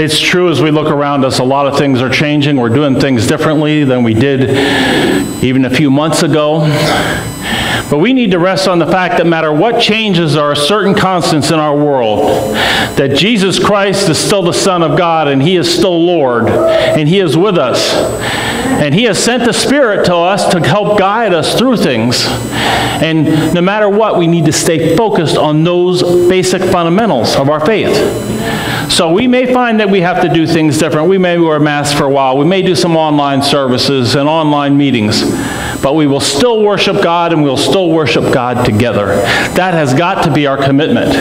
It's true as we look around us, a lot of things are changing. We're doing things differently than we did even a few months ago. But we need to rest on the fact that no matter what changes, there are certain constants in our world. That Jesus Christ is still the Son of God and He is still Lord and He is with us. And He has sent the Spirit to us to help guide us through things. And no matter what, we need to stay focused on those basic fundamentals of our faith. So we may find that we have to do things different. We may wear masks for a while. We may do some online services and online meetings. But we will still worship God and we'll still worship God together. That has got to be our commitment.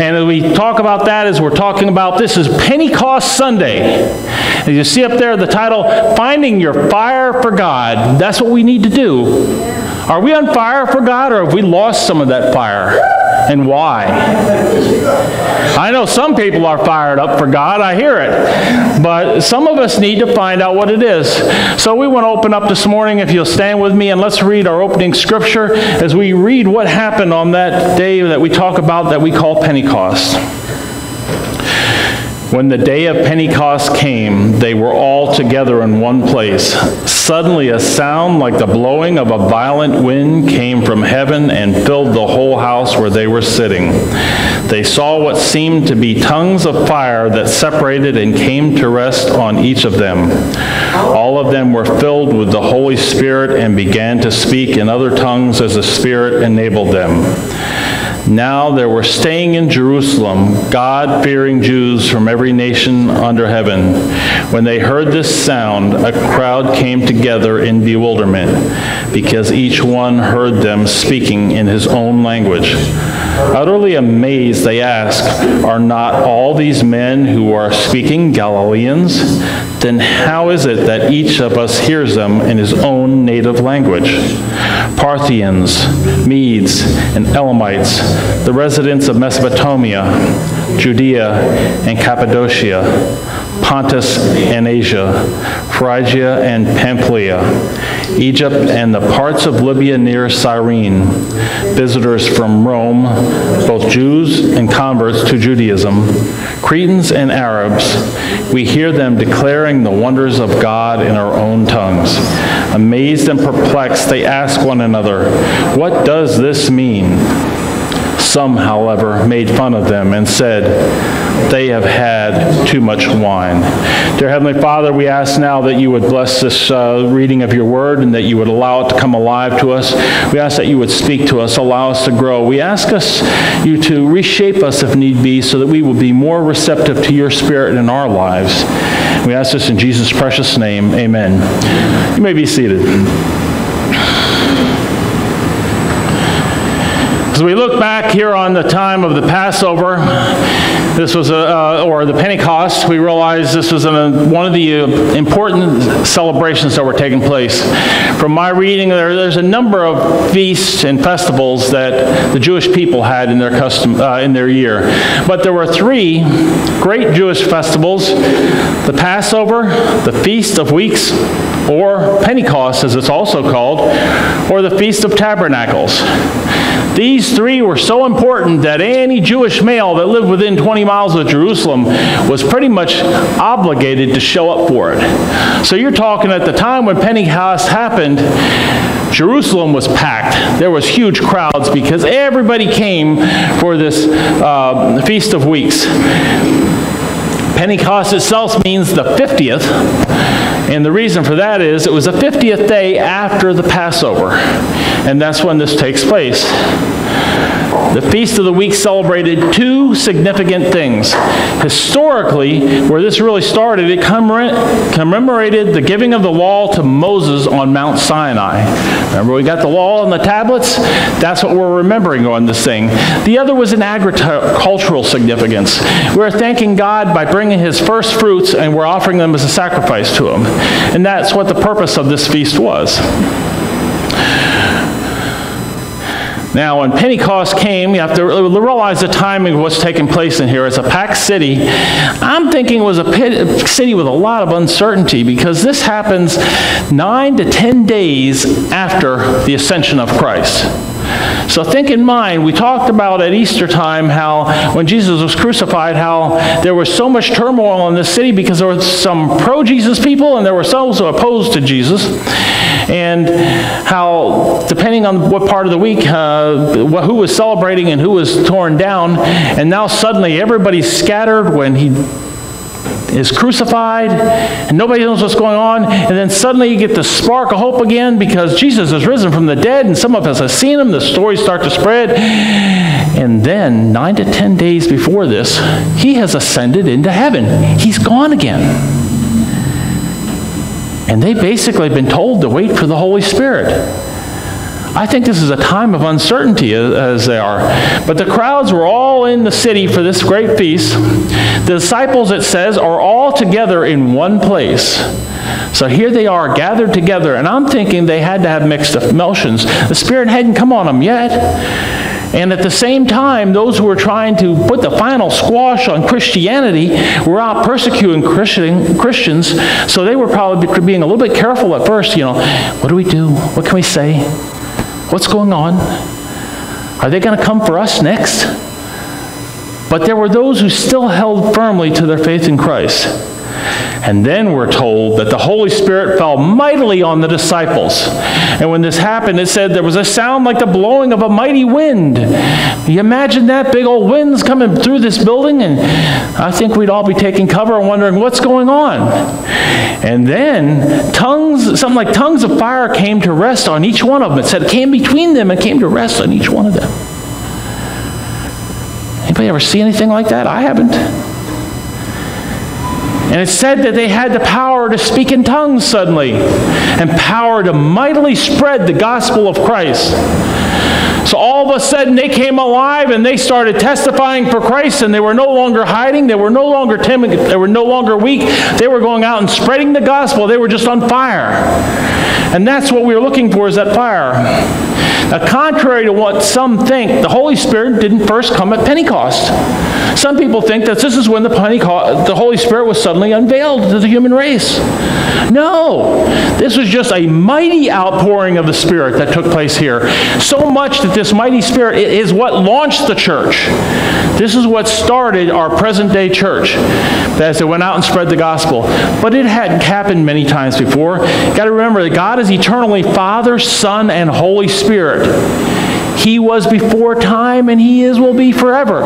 And as we talk about that, as we're talking about this is Pentecost Sunday. As you see up there the title, Finding Your Fire for God. That's what we need to do. Are we on fire for God or have we lost some of that fire? And why? I know some people are fired up for God, I hear it. But some of us need to find out what it is. So we want to open up this morning, if you'll stand with me, and let's read our opening scripture as we read what happened on that day that we talk about that we call Pentecost. When the day of Pentecost came, they were all together in one place. Suddenly, a sound like the blowing of a violent wind came from heaven and filled the whole house where they were sitting. They saw what seemed to be tongues of fire that separated and came to rest on each of them. All of them were filled with the Holy Spirit and began to speak in other tongues as the Spirit enabled them. Now there were staying in Jerusalem God fearing Jews from every nation under heaven. When they heard this sound, a crowd came together in bewilderment, because each one heard them speaking in his own language. Utterly amazed, they asked, Are not all these men who are speaking Galileans? Then how is it that each of us hears them in his own native language? Parthians, Medes, and Elamites, the residents of Mesopotamia, Judea, and Cappadocia, Pontus and Asia, Phrygia and Pamphylia, Egypt and the parts of Libya near Cyrene, visitors from Rome, both Jews and converts to Judaism, Cretans and Arabs, we hear them declaring the wonders of God in our own tongues. Amazed and perplexed, they ask one another, What does this mean? Some, however, made fun of them and said, They have had too much wine. Dear Heavenly Father, we ask now that you would bless this uh, reading of your word and that you would allow it to come alive to us. We ask that you would speak to us, allow us to grow. We ask us you to reshape us if need be so that we will be more receptive to your spirit in our lives. We ask this in Jesus' precious name. Amen. You may be seated. As we look back here on the time of the Passover, this was a, uh, or the Pentecost, we realize this was an, one of the uh, important celebrations that were taking place. From my reading, there, there's a number of feasts and festivals that the Jewish people had in their custom uh, in their year, but there were three great Jewish festivals: the Passover, the Feast of Weeks, or Pentecost, as it's also called, or the Feast of Tabernacles. These three were so important that any Jewish male that lived within 20 miles of Jerusalem was pretty much obligated to show up for it. So you're talking at the time when Pentecost happened, Jerusalem was packed. There was huge crowds because everybody came for this uh, Feast of Weeks. Pentecost itself means the 50th, and the reason for that is it was the 50th day after the Passover, and that's when this takes place. The Feast of the Week celebrated two significant things. Historically, where this really started, it commemorated the giving of the law to Moses on Mount Sinai. Remember, we got the law on the tablets? That's what we're remembering on this thing. The other was an agricultural significance. We're thanking God by bringing his first fruits and we're offering them as a sacrifice to him. And that's what the purpose of this feast was. Now, when Pentecost came, you have to realize the timing of what's taking place in here. It's a packed city. I'm thinking it was a city with a lot of uncertainty because this happens nine to ten days after the ascension of Christ. So think in mind, we talked about at Easter time how when Jesus was crucified, how there was so much turmoil in the city because there were some pro Jesus people and there were some who opposed to Jesus. And how, depending on what part of the week, uh, who was celebrating and who was torn down, and now suddenly everybody's scattered when he is crucified and nobody knows what's going on and then suddenly you get the spark of hope again because jesus is risen from the dead and some of us have seen him the stories start to spread. And then nine to ten days before this he has ascended into heaven. He's gone again. And they've basically been told to wait for the holy spirit I think this is a time of uncertainty as they are. But the crowds were all in the city for this great feast. The disciples, it says, are all together in one place. So here they are gathered together, and I'm thinking they had to have mixed emotions. The Spirit hadn't come on them yet. And at the same time, those who were trying to put the final squash on Christianity were out persecuting Christian, Christians. So they were probably being a little bit careful at first. You know, what do we do? What can we say? What's going on? Are they going to come for us next? But there were those who still held firmly to their faith in Christ. And then we're told that the Holy Spirit fell mightily on the disciples. And when this happened, it said there was a sound like the blowing of a mighty wind. You imagine that big old winds coming through this building, and I think we'd all be taking cover and wondering what's going on. And then tongues, something like tongues of fire came to rest on each one of them. It said it came between them and came to rest on each one of them. Anybody ever see anything like that? I haven't. And it said that they had the power to speak in tongues suddenly and power to mightily spread the gospel of Christ. So all of a sudden they came alive and they started testifying for Christ and they were no longer hiding, they were no longer timid, they were no longer weak. They were going out and spreading the gospel. They were just on fire. And that's what we were looking for is that fire. Now, contrary to what some think, the Holy Spirit didn't first come at Pentecost. Some people think that this is when the, Pentecost, the Holy Spirit was suddenly unveiled to the human race. No, this was just a mighty outpouring of the Spirit that took place here. So much that this mighty Spirit is what launched the church. This is what started our present day church as they went out and spread the gospel. But it hadn't happened many times before. You got to remember that God is eternally Father, Son, and Holy Spirit. He was before time and He is will be forever.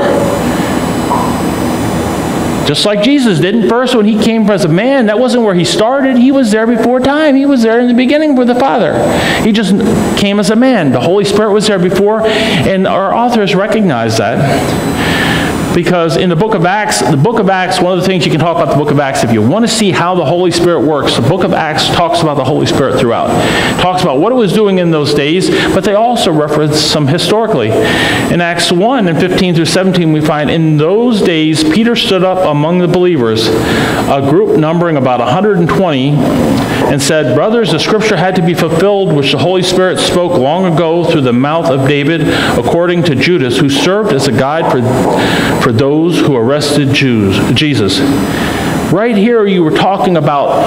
Just like Jesus didn't first when he came as a man, that wasn't where he started. He was there before time. He was there in the beginning with the Father. He just came as a man. The Holy Spirit was there before, and our authors recognize that because in the book of Acts, the book of Acts, one of the things you can talk about the book of Acts, if you want to see how the Holy Spirit works, the book of Acts talks about the Holy Spirit throughout. Talks about what it was doing in those days, but they also reference some historically. In Acts 1 and 15 through 17, we find in those days Peter stood up among the believers, a group numbering about 120, and said, Brothers, the scripture had to be fulfilled, which the Holy Spirit spoke long ago through the mouth of David, according to Judas, who served as a guide for for those who arrested Jews, Jesus. Right here, you were talking about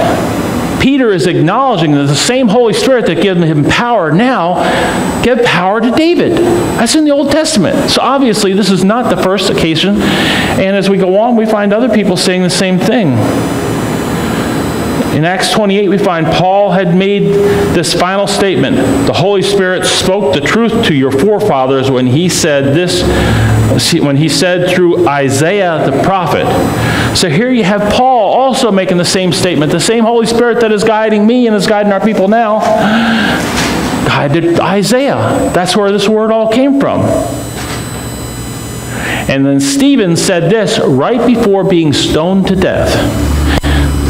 Peter is acknowledging that the same Holy Spirit that gave him power now gave power to David. That's in the Old Testament. So obviously, this is not the first occasion. And as we go on, we find other people saying the same thing. In Acts 28, we find Paul had made this final statement. The Holy Spirit spoke the truth to your forefathers when he said this, when he said through Isaiah the prophet. So here you have Paul also making the same statement. The same Holy Spirit that is guiding me and is guiding our people now guided Isaiah. That's where this word all came from. And then Stephen said this right before being stoned to death.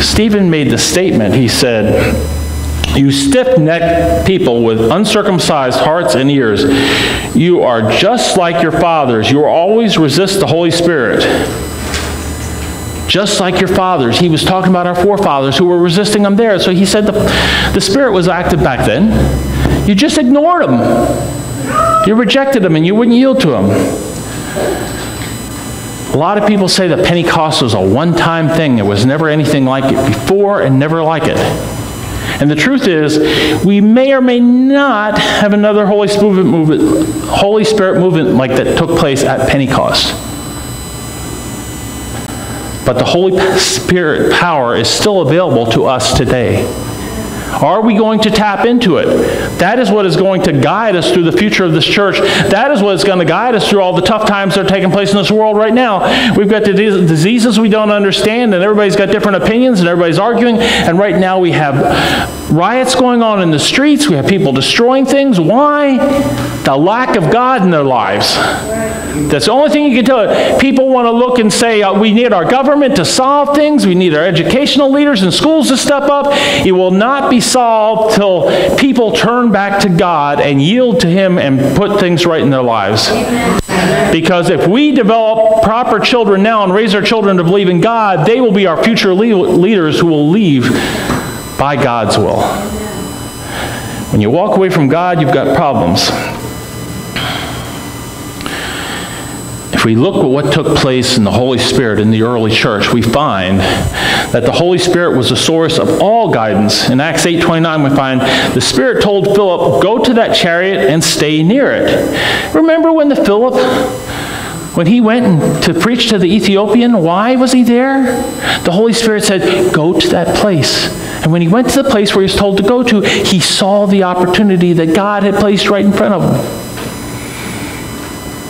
Stephen made the statement. He said, You stiff necked people with uncircumcised hearts and ears, you are just like your fathers. You always resist the Holy Spirit. Just like your fathers. He was talking about our forefathers who were resisting them there. So he said the, the Spirit was active back then. You just ignored him. You rejected him and you wouldn't yield to him. A lot of people say that Pentecost was a one time thing. There was never anything like it before and never like it. And the truth is, we may or may not have another Holy Spirit movement, Holy Spirit movement like that took place at Pentecost. But the Holy Spirit power is still available to us today. Are we going to tap into it? That is what is going to guide us through the future of this church. That is what is going to guide us through all the tough times that are taking place in this world right now. We've got the diseases we don't understand, and everybody's got different opinions, and everybody's arguing. And right now we have riots going on in the streets. We have people destroying things. Why? The lack of God in their lives. That's the only thing you can tell. People want to look and say, uh, we need our government to solve things. We need our educational leaders and schools to step up. It will not be solved till people turn back to God and yield to Him and put things right in their lives. Because if we develop proper children now and raise our children to believe in God, they will be our future leaders who will leave by God's will. When you walk away from God, you've got problems. We look at what took place in the Holy Spirit in the early church, we find that the Holy Spirit was the source of all guidance. In Acts 8:29 we find the Spirit told Philip, "Go to that chariot and stay near it." Remember when the Philip when he went to preach to the Ethiopian, why was he there? The Holy Spirit said, Go to that place. And when he went to the place where he was told to go to, he saw the opportunity that God had placed right in front of him.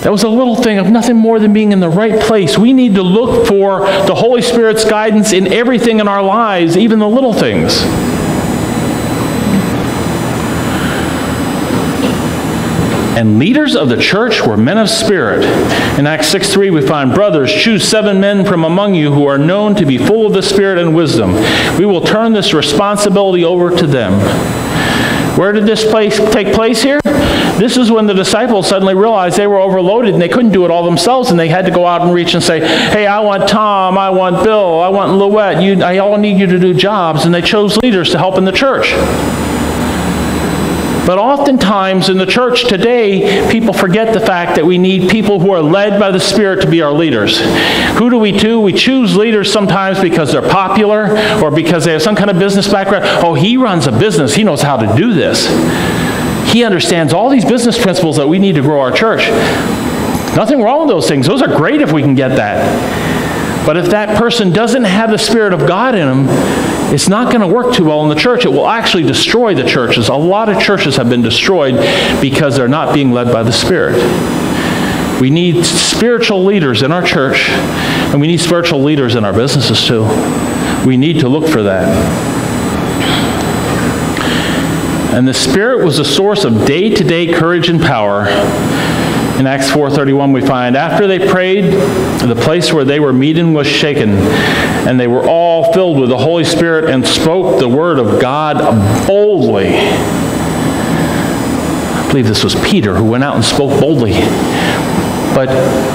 That was a little thing of nothing more than being in the right place. We need to look for the Holy Spirit's guidance in everything in our lives, even the little things. And leaders of the church were men of spirit. In Acts 6 3, we find, Brothers, choose seven men from among you who are known to be full of the Spirit and wisdom. We will turn this responsibility over to them. Where did this place take place here? This is when the disciples suddenly realized they were overloaded and they couldn't do it all themselves and they had to go out and reach and say, hey, I want Tom, I want Bill, I want Louette, you, I all need you to do jobs. And they chose leaders to help in the church. But oftentimes in the church today, people forget the fact that we need people who are led by the Spirit to be our leaders. Who do we do? We choose leaders sometimes because they're popular or because they have some kind of business background. Oh, he runs a business, he knows how to do this. He understands all these business principles that we need to grow our church. Nothing wrong with those things. Those are great if we can get that. But if that person doesn't have the Spirit of God in them, it's not going to work too well in the church. It will actually destroy the churches. A lot of churches have been destroyed because they're not being led by the Spirit. We need spiritual leaders in our church, and we need spiritual leaders in our businesses too. We need to look for that. And the Spirit was the source of day-to-day courage and power. In Acts 4:31 we find after they prayed, the place where they were meeting was shaken, and they were all filled with the Holy Spirit and spoke the word of God boldly. I believe this was Peter who went out and spoke boldly. But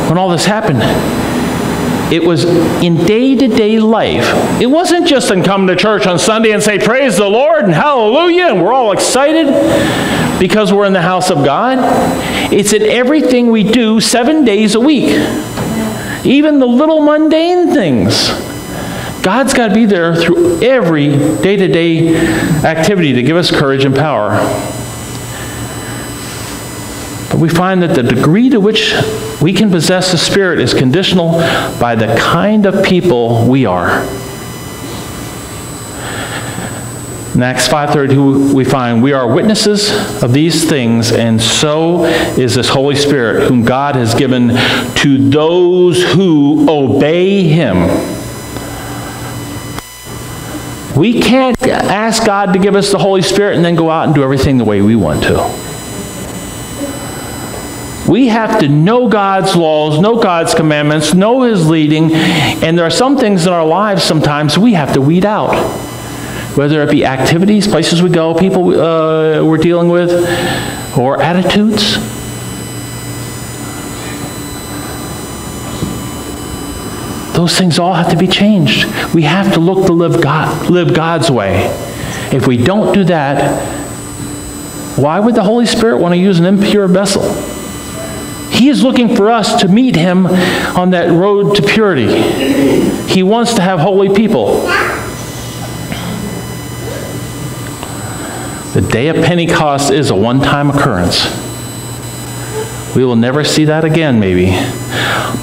when all this happened, it was in day to day life. It wasn't just in come to church on Sunday and say, Praise the Lord and hallelujah, and we're all excited because we're in the house of God. It's in everything we do seven days a week, even the little mundane things. God's got to be there through every day to day activity to give us courage and power. But we find that the degree to which we can possess the Spirit is conditional by the kind of people we are. In Acts 5.32 we find, We are witnesses of these things, and so is this Holy Spirit, whom God has given to those who obey Him. We can't ask God to give us the Holy Spirit and then go out and do everything the way we want to. We have to know God's laws, know God's commandments, know His leading, and there are some things in our lives sometimes we have to weed out. Whether it be activities, places we go, people uh, we're dealing with, or attitudes. Those things all have to be changed. We have to look to live, God, live God's way. If we don't do that, why would the Holy Spirit want to use an impure vessel? He is looking for us to meet him on that road to purity. He wants to have holy people. The day of Pentecost is a one time occurrence. We will never see that again, maybe.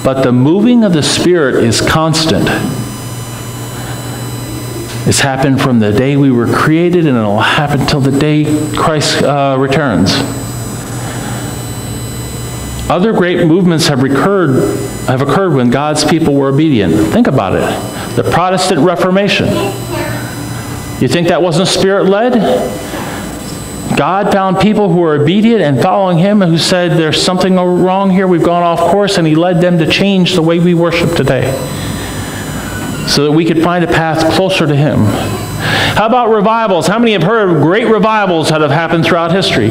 But the moving of the Spirit is constant. It's happened from the day we were created, and it'll happen till the day Christ uh, returns. Other great movements have occurred, have occurred when God's people were obedient. Think about it. The Protestant Reformation. You think that wasn't spirit led? God found people who were obedient and following Him and who said, There's something wrong here, we've gone off course, and He led them to change the way we worship today so that we could find a path closer to Him. How about revivals? How many have heard of great revivals that have happened throughout history?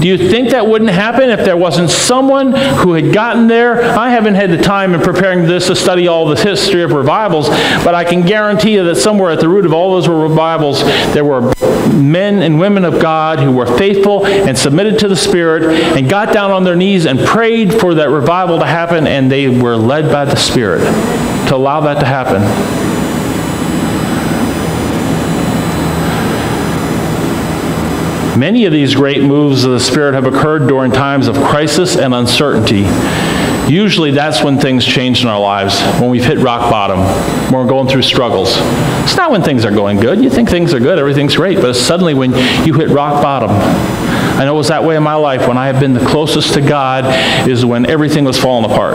Do you think that wouldn't happen if there wasn't someone who had gotten there? I haven't had the time in preparing this to study all the history of revivals, but I can guarantee you that somewhere at the root of all those revivals, there were men and women of God who were faithful and submitted to the Spirit and got down on their knees and prayed for that revival to happen, and they were led by the Spirit to allow that to happen. Many of these great moves of the Spirit have occurred during times of crisis and uncertainty. Usually that's when things change in our lives, when we've hit rock bottom, when we're going through struggles. It's not when things are going good. You think things are good, everything's great, but it's suddenly when you hit rock bottom. I know it was that way in my life. When I have been the closest to God is when everything was falling apart.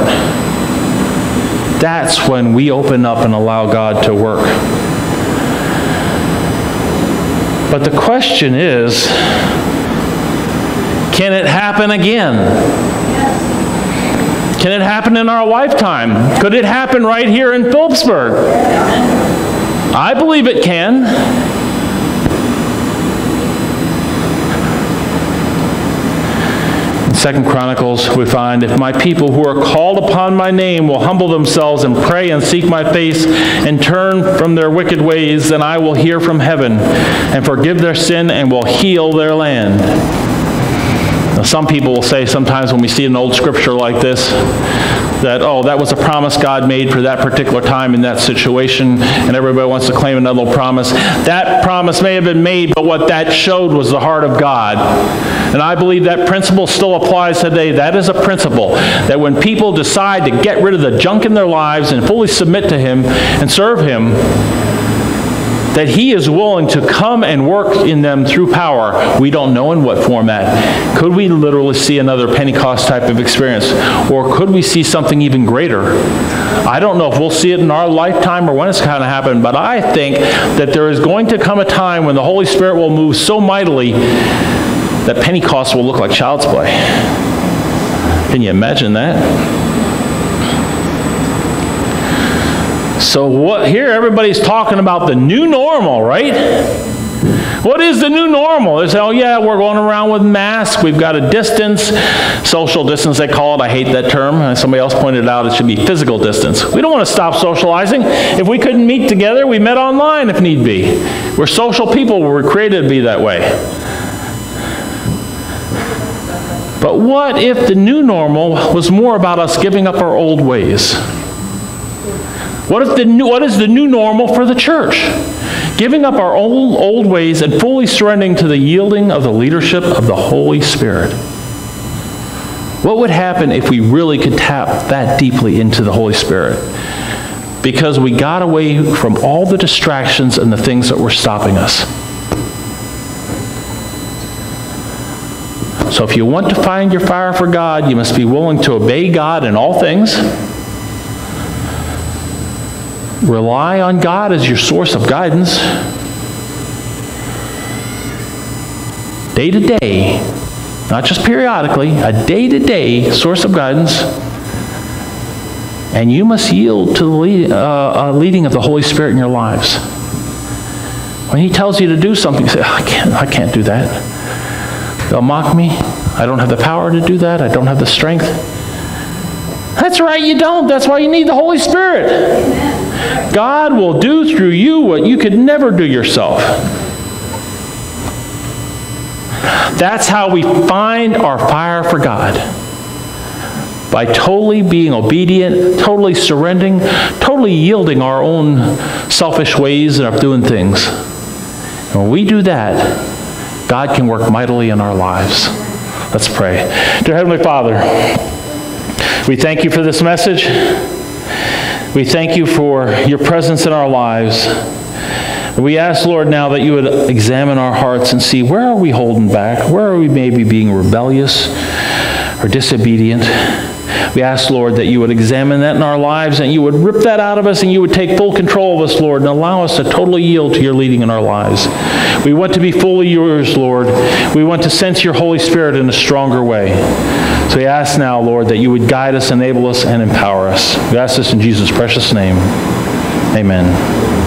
That's when we open up and allow God to work. But the question is can it happen again? Can it happen in our lifetime? Could it happen right here in Philipsburg? I believe it can. Second Chronicles, we find, if my people who are called upon my name will humble themselves and pray and seek my face and turn from their wicked ways, then I will hear from heaven and forgive their sin and will heal their land. Now, some people will say sometimes when we see an old scripture like this, that, oh, that was a promise God made for that particular time in that situation, and everybody wants to claim another promise. That promise may have been made, but what that showed was the heart of God. And I believe that principle still applies today. That is a principle that when people decide to get rid of the junk in their lives and fully submit to Him and serve Him, that he is willing to come and work in them through power. We don't know in what format. Could we literally see another Pentecost type of experience? Or could we see something even greater? I don't know if we'll see it in our lifetime or when it's going to happen, but I think that there is going to come a time when the Holy Spirit will move so mightily that Pentecost will look like child's play. Can you imagine that? So what here everybody's talking about the new normal, right? What is the new normal? They say, oh yeah, we're going around with masks. We've got a distance, social distance they call it. I hate that term. Somebody else pointed out it should be physical distance. We don't want to stop socializing. If we couldn't meet together, we met online if need be. We're social people. We were created to be that way. But what if the new normal was more about us giving up our old ways? What, if the new, what is the new normal for the church? Giving up our old, old ways and fully surrendering to the yielding of the leadership of the Holy Spirit. What would happen if we really could tap that deeply into the Holy Spirit? Because we got away from all the distractions and the things that were stopping us. So, if you want to find your fire for God, you must be willing to obey God in all things Rely on God as your source of guidance. Day to day, not just periodically, a day to day source of guidance. And you must yield to the lead, uh, uh, leading of the Holy Spirit in your lives. When He tells you to do something, you say, oh, I, can't, I can't do that. They'll mock me. I don't have the power to do that. I don't have the strength. That's right, you don't. That's why you need the Holy Spirit. God will do through you what you could never do yourself. That's how we find our fire for God. By totally being obedient, totally surrendering, totally yielding our own selfish ways and of doing things. And when we do that, God can work mightily in our lives. Let's pray. Dear Heavenly Father, we thank you for this message. We thank you for your presence in our lives. We ask, Lord, now that you would examine our hearts and see where are we holding back? Where are we maybe being rebellious or disobedient? We ask, Lord, that you would examine that in our lives and you would rip that out of us and you would take full control of us, Lord, and allow us to totally yield to your leading in our lives. We want to be fully yours, Lord. We want to sense your Holy Spirit in a stronger way. So we ask now, Lord, that you would guide us, enable us, and empower us. We ask this in Jesus' precious name. Amen.